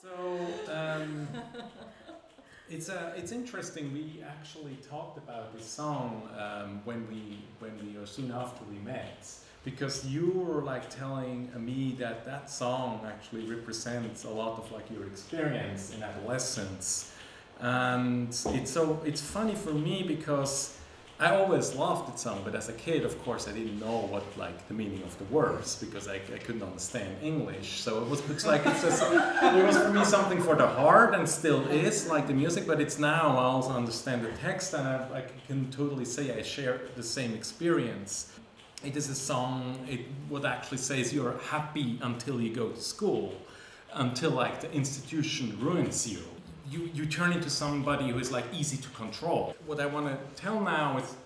So um, it's uh, it's interesting. We actually talked about this song um, when we when we or soon after we met because you were like telling me that that song actually represents a lot of like your experience in adolescence and it's so it's funny for me because I always loved the song, but as a kid, of course, I didn't know what like the meaning of the words because I, I couldn't understand English. So it was it's like it's just it was for me something for the heart and still is like the music. But it's now I also understand the text and I, I can totally say I share the same experience. It is a song. It would actually says you're happy until you go to school, until like the institution ruins you you, you turn into somebody who is like easy to control. What I want to tell now is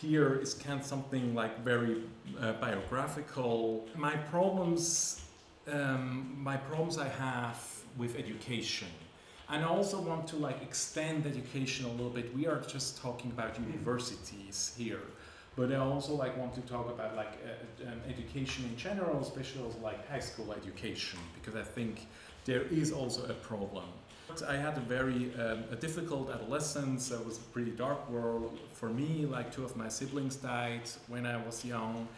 here is kind of something like very uh, biographical. My problems, um, my problems I have with education. And I also want to like extend education a little bit. We are just talking about universities here, but I also like want to talk about like uh, um, education in general, especially also like high school education, because I think there is also a problem. I had a very um, a difficult adolescence. It was a pretty dark world for me. Like two of my siblings died when I was young,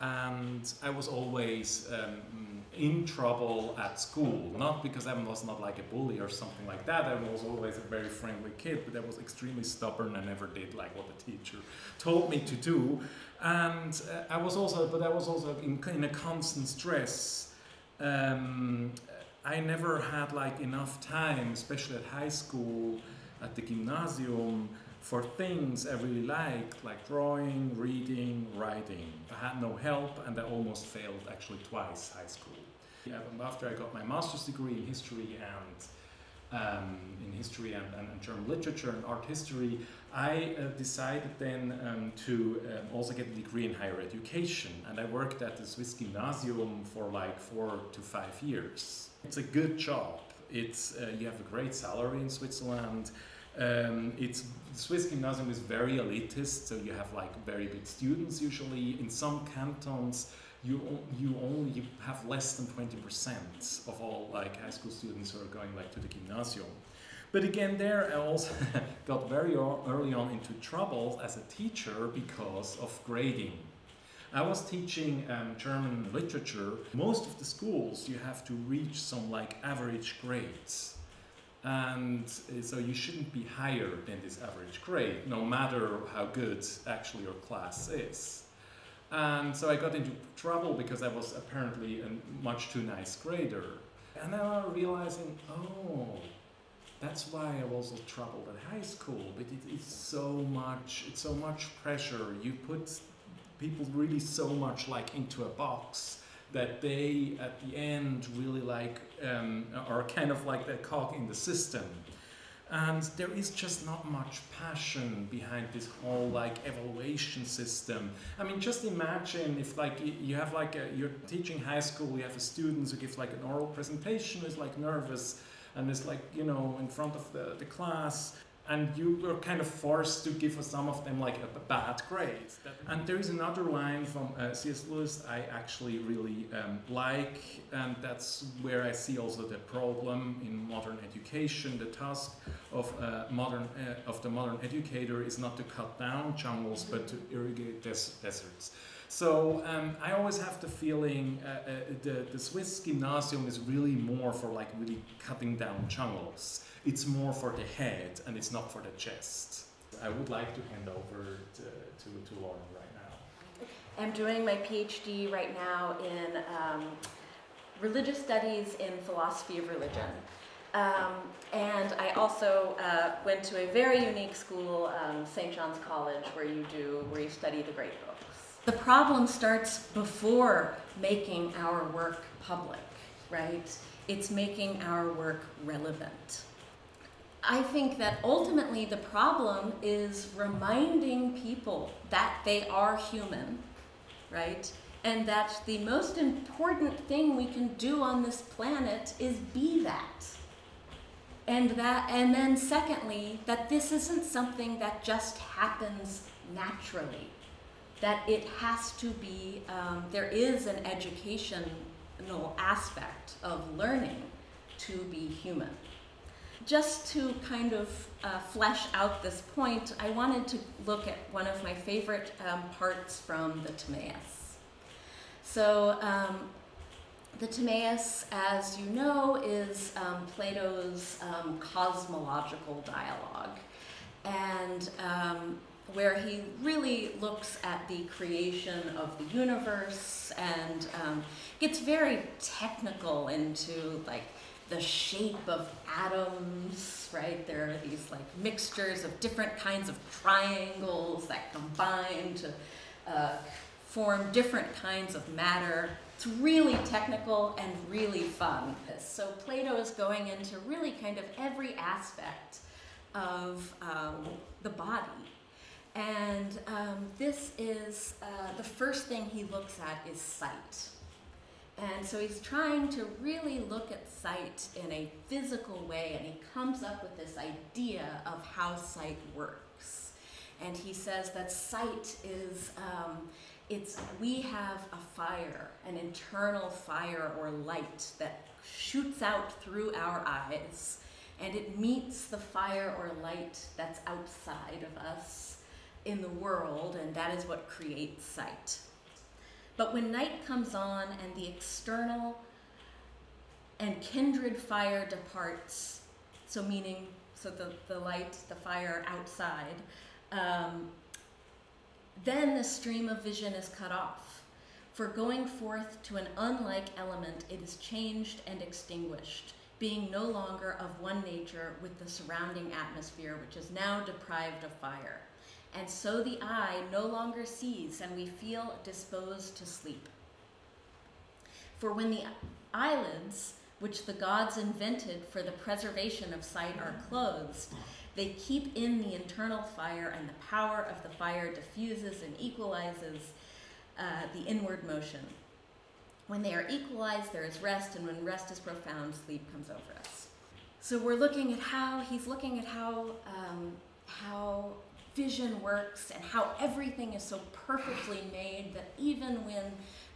and I was always um, in trouble at school. Not because I was not like a bully or something like that. I was always a very friendly kid, but I was extremely stubborn. I never did like what the teacher told me to do, and uh, I was also, but I was also in, in a constant stress. Um, I never had like enough time, especially at high school, at the gymnasium, for things I really liked, like drawing, reading, writing. I had no help and I almost failed actually twice high school. Yeah, after I got my master's degree in history and um, in history and, and, and, German literature and art history, I uh, decided then um, to um, also get a degree in higher education. And I worked at the Swiss Gymnasium for like four to five years. It's a good job. It's uh, you have a great salary in Switzerland. Um, it's Swiss gymnasium is very elitist, so you have like very good students usually. In some cantons, you you only you have less than twenty percent of all like high school students who are going like to the gymnasium. But again, there I also got very early on into trouble as a teacher because of grading. I was teaching um, German literature. Most of the schools you have to reach some like average grades. And uh, so you shouldn't be higher than this average grade, no matter how good actually your class is. And so I got into trouble because I was apparently a much too nice grader. And now I'm realizing, oh, that's why I was in troubled at high school. But it is so much, it's so much pressure. You put people really so much like into a box that they at the end really like um, are kind of like the cog in the system. And there is just not much passion behind this whole like evaluation system. I mean just imagine if like you have like a, you're teaching high school you have a student who gives like an oral presentation is like nervous and is like you know in front of the, the class and you were kind of forced to give some of them like a, bad grade. And there is another line from uh, C.S. Lewis I actually really um, like, and that's where I see also the problem in modern education. The task of uh, modern uh, of the modern educator is not to cut down jungles, but to irrigate des deserts. So um, I always have the feeling uh, uh, the, the Swiss gymnasium is really more for like really cutting down jungles. It's more for the head and it's not for the chest. I would like to hand over to, to, to Lauren right now. I'm doing my PhD right now in um, religious studies in philosophy of religion. Um, and I also uh, went to a very unique school, um, St. John's College, where you do, where you study the great books. The problem starts before making our work public, right? It's making our work relevant. I think that ultimately the problem is reminding people that they are human, right? And that the most important thing we can do on this planet is be that. And that and then secondly, that this isn't something that just happens naturally that it has to be, um, there is an educational aspect of learning to be human. Just to kind of uh, flesh out this point, I wanted to look at one of my favorite um, parts from the Timaeus. So, um, the Timaeus, as you know, is um, Plato's um, cosmological dialogue, and um, where he really looks at the creation of the universe and um, gets very technical into like the shape of atoms, right? There are these like mixtures of different kinds of triangles that combine to uh, form different kinds of matter. It's really technical and really fun. So Plato is going into really kind of every aspect of um, the body. And um, this is uh, the first thing he looks at is sight. And so he's trying to really look at sight in a physical way, and he comes up with this idea of how sight works. And he says that sight is, um, it's, we have a fire, an internal fire or light that shoots out through our eyes, and it meets the fire or light that's outside of us in the world, and that is what creates sight. But when night comes on and the external and kindred fire departs, so meaning, so the, the light, the fire outside, um, then the stream of vision is cut off. For going forth to an unlike element, it is changed and extinguished, being no longer of one nature with the surrounding atmosphere, which is now deprived of fire and so the eye no longer sees, and we feel disposed to sleep. For when the eyelids, which the gods invented for the preservation of sight, are closed, they keep in the internal fire, and the power of the fire diffuses and equalizes uh, the inward motion. When they are equalized, there is rest, and when rest is profound, sleep comes over us. So we're looking at how he's looking at how um, how vision works and how everything is so perfectly made that even when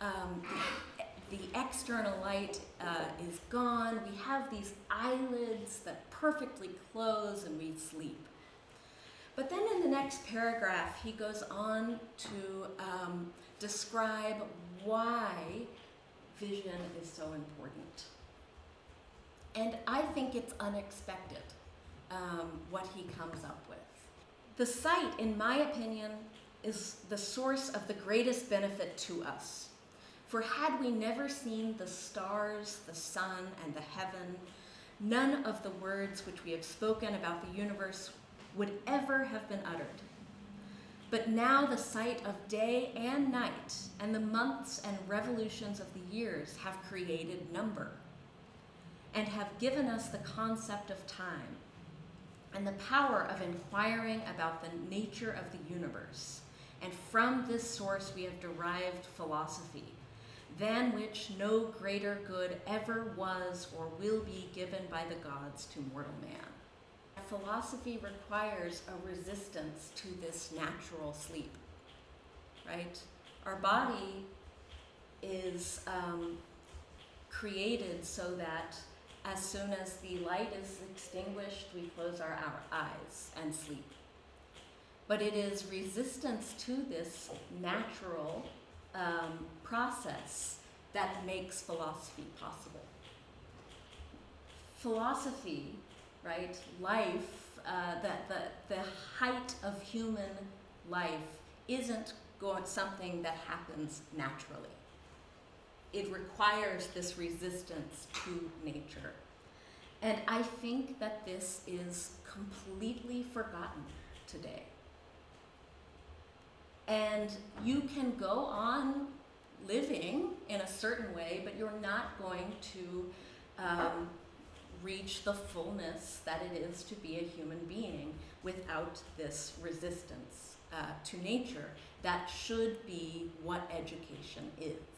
um, the, external light uh, is gone, we have these eyelids that perfectly close and we sleep. But then in the next paragraph, he goes on to um, describe why vision is so important. And I think it's unexpected um, what he comes up with. The sight, in my opinion, is the source of the greatest benefit to us. For had we never seen the stars, the sun, and the heaven, none of the words which we have spoken about the universe would ever have been uttered. But now the sight of day and night and the months and revolutions of the years have created number and have given us the concept of time and the power of inquiring about the nature of the universe. And from this source we have derived philosophy, than which no greater good ever was or will be given by the gods to mortal man. Philosophy requires a resistance to this natural sleep, right? Our body is um, created so that as soon as the light is extinguished, we close our, our eyes and sleep. But it is resistance to this natural um, process that makes philosophy possible. Philosophy, right, life, uh, the, the, the height of human life isn't going, something that happens naturally it requires this resistance to nature. And I think that this is completely forgotten today. And you can go on living in a certain way, but you're not going to um, reach the fullness that it is to be a human being without this resistance uh, to nature. That should be what education is.